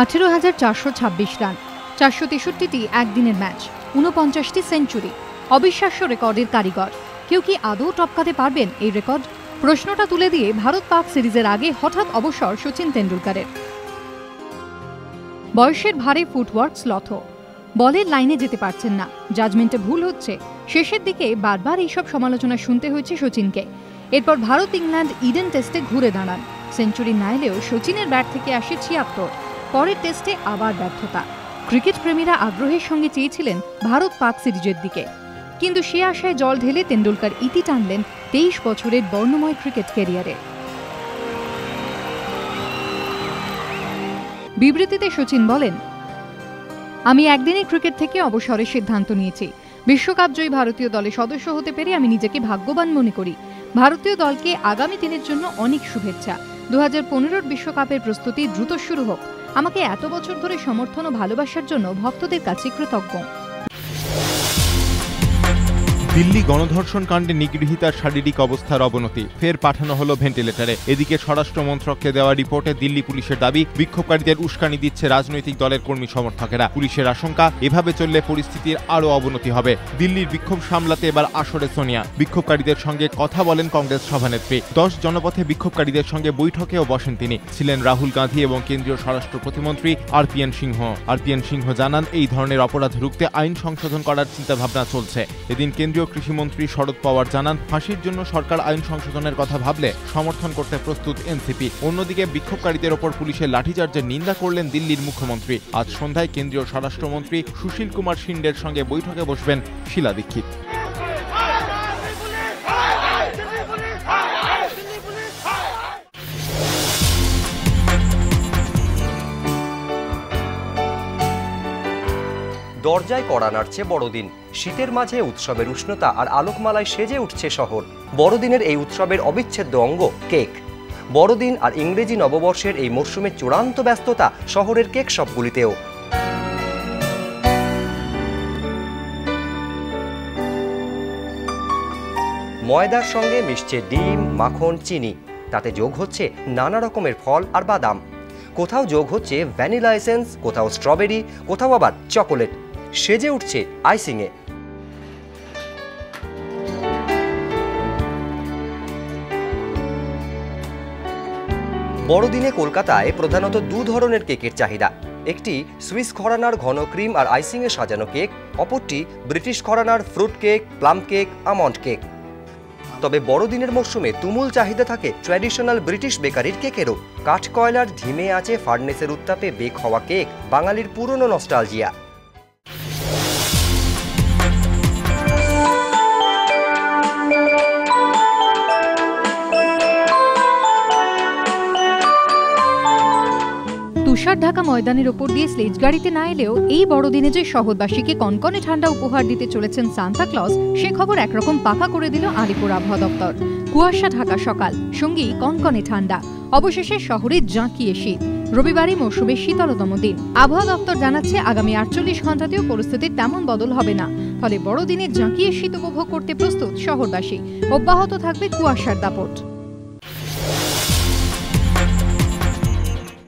আঠেরো হাজার চারশো ছাব্বিশ রান, চারশো তেষট্টিটি একদিনের ম্যাচ, ঊনপঞ্চাশটি সেঞ্চুরি, অবিশ্বাস্য রেকর্ডের কারিগর। কেউ কি আদৌ টপকাতে পারবেন এই রেকর্ড? প্রশ্নটা তুলে দিয়ে ভারত পাক সিরিজের আগে হঠাৎ অবসর সচিন তেন্ডুলকারের। বয়সের ভারে ফুটওয়ার্ক স্লথ বলের লাইনে যেতে পারছেন না, জাজমেন্টে ভুল হচ্ছে, শেষের দিকে বারবার এইসব সমালোচনা শুনতে হয়েছে সচিনকে। এরপর ভারত ইংল্যান্ড ইডেন টেস্টে ঘুরে দাঁড়ান, সেঞ্চুরি না এলেও সচিনের ব্যাট থেকে আসে ছিয়াত্তর। পরের টেস্টে আবার ব্যর্থতা। ক্রিকেট প্রেমীরা আগ্রহের সঙ্গে চেয়েছিলেন ভারত পাক সিরিজের দিকে। কিন্তু সে আশায় জল ঢেলে তেন্ডুলকার ইতি টানলেন তেইশ বছরের বর্ণময় ক্রিকেট ক্যারিয়ারে। বিবৃতিতে সচিন বলেন, আমি একদিনই ক্রিকেট থেকে অবসরের সিদ্ধান্ত নিয়েছি। বিশ্বকাপ জয়ী ভারতীয় দলে সদস্য হতে পেরে আমি নিজেকে ভাগ্যবান মনে করি। ভারতীয় দলকে আগামী দিনের জন্য অনেক শুভেচ্ছা। দু হাজার বিশ্বকাপের প্রস্তুতি দ্রুত শুরু হোক। আমাকে এত বছর ধরে সমর্থন ও ভালোবাসার জন্য ভক্তদের কাছে কৃতজ্ঞ। দিল্লি গণধর্ষণ কাণ্ডে নিগৃহীতার শারীরিক অবস্থার অবনতি। ফের পাঠানো হলো ভেন্টিলেটরে। এদিকে স্বরাষ্ট্র মন্ত্রককে দেওয়া রিপোর্টে দিল্লি পুলিশের দাবি, বিক্ষোভকারীদের উস্কানি দিচ্ছে রাজনৈতিক দলের কর্মী সমর্থকেরা। পুলিশের আশঙ্কা, এভাবে চললে পরিস্থিতির আরও অবনতি হবে। দিল্লির বিক্ষোভ সামলাতে এবার আসরে সোনিয়া। বিক্ষোভকারীদের সঙ্গে কথা বলেন কংগ্রেস সভানেত্রী। দশ জনপথে বিক্ষোভকারীদের সঙ্গে বৈঠকেও বসেন তিনি। ছিলেন রাহুল গান্ধী এবং কেন্দ্রীয় স্বরাষ্ট্র প্রতিমন্ত্রী আরপিএন সিংহ। আরপিএন সিংহ জানান, এই ধরনের অপরাধ রুখতে আইন সংশোধন করার চিন্তাভাবনা চলছে। এদিন কেন্দ্রীয় কৃষিমন্ত্রী শরদ পাওয়ার জানান, ফাঁসির জন্য সরকার আইন সংশোধনের কথা ভাবলে সমর্থন করতে প্রস্তুত এনসিপি। অন্যদিকে বিক্ষোভকারীদের ওপর পুলিশের লাঠিচার্জের নিন্দা করলেন দিল্লির মুখ্যমন্ত্রী। আজ সন্ধ্যায় কেন্দ্রীয় স্বরাষ্ট্রমন্ত্রী সুশীল কুমার শিন্ডের সঙ্গে বৈঠকে বসবেন শিলা দীক্ষিত। দরজায় কড়া নাড়ছে বড়দিন। শীতের মাঝে উৎসবের উষ্ণতা আর আলোকমালায় সেজে উঠছে শহর। বড়দিনের এই উৎসবের অবিচ্ছেদ্য অঙ্গ কেক। বড়দিন আর ইংরেজি নববর্ষের এই মরশুমে চূড়ান্ত ব্যস্ততা শহরের কেক শপগুলিতেও। ময়দার সঙ্গে মিশছে ডিম, মাখন, চিনি। তাতে যোগ হচ্ছে নানা রকমের ফল আর বাদাম। কোথাও যোগ হচ্ছে ভ্যানিলা এসেন্স, কোথাও স্ট্রবেরি, কোথাও আবার চকোলেট। সেজে উঠছে আইসিংয়ে। বড়দিনে কলকাতায় প্রধানত দু ধরনের কেকের চাহিদা। একটি সুইস ঘরানার ঘন ক্রিম আর আইসিংয়ে সাজানো কেক, অপরটি ব্রিটিশ ঘরানার fruit cake, plum cake, almond cake. তবে বড়দিনের মরশুমে তুমুল চাহিদা থাকে ট্র্যাডিশনাল ব্রিটিশ বেকারির কেকেরও। কাঠকয়লার ধিমে আছে ফার্নেসের উত্তাপে বেক হওয়া কেক, বাঙালির পুরনো নস্টালজিয়া। তুষার ঢাকা ময়দানের ওপর দিয়ে স্লেজ গাড়িতে না এলেও এই বড়দিনে যে শহরবাসীকে কনকনে ঠান্ডা উপহার দিতে চলেছেন সান্তা ক্লজ সে খবর একরকম পাকা করে দিল আলিপুর আবহাওয়া দপ্তর। কুয়াশা ঢাকা সকাল, সঙ্গী কনকনে ঠান্ডা। অবশেষে শহরে জাঁকিয়ে শীত। রবিবারই মৌসুমের শীতলতম দিন। আবহাওয়া দপ্তর জানাচ্ছে, আগামী আটচল্লিশ ঘন্টাতেও পরিস্থিতির তেমন বদল হবে না। ফলে বড়দিনে জাঁকিয়ে শীত উপভোগ করতে প্রস্তুত শহরবাসী। অব্যাহত থাকবে কুয়াশার দাপট।